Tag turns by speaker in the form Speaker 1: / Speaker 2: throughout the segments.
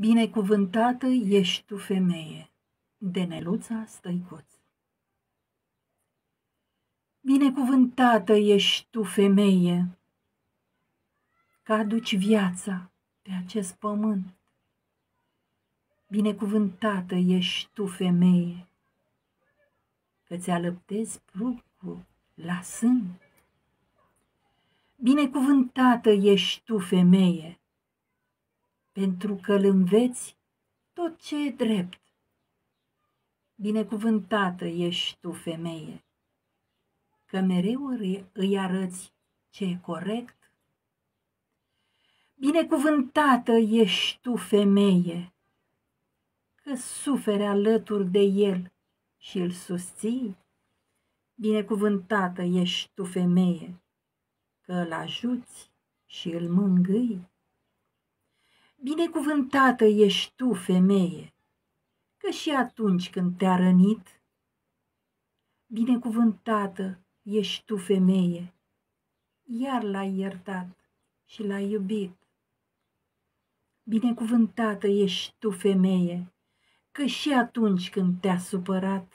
Speaker 1: Binecuvântată ești tu, femeie, de Neluța Stăicuț. Binecuvântată ești tu, femeie, că aduci viața pe acest pământ. Binecuvântată ești tu, femeie, că ți alăptezi pruncul la sân. Binecuvântată ești tu, femeie, pentru că îl înveți tot ce e drept. Binecuvântată ești tu, femeie, că mereu îi arăți ce e corect. Binecuvântată ești tu, femeie, că suferi alături de el și îl susții. Binecuvântată ești tu, femeie, că îl ajuți și îl mângâi. Binecuvântată ești tu, femeie, că și atunci când te-a rănit, binecuvântată ești tu, femeie, iar l-ai iertat și l-ai iubit. Binecuvântată ești tu, femeie, că și atunci când te-a supărat,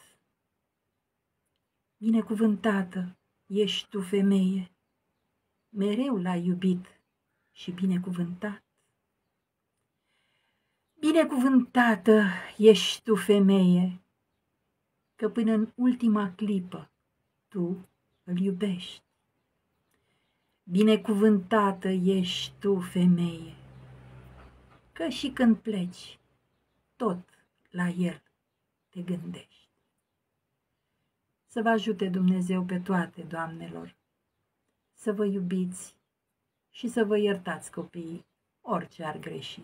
Speaker 1: binecuvântată ești tu, femeie, mereu l-ai iubit și binecuvântat. Binecuvântată ești tu, femeie, că până în ultima clipă tu îl iubești. Binecuvântată ești tu, femeie, că și când pleci, tot la el te gândești. Să vă ajute Dumnezeu pe toate, doamnelor, să vă iubiți și să vă iertați copiii orice ar greși.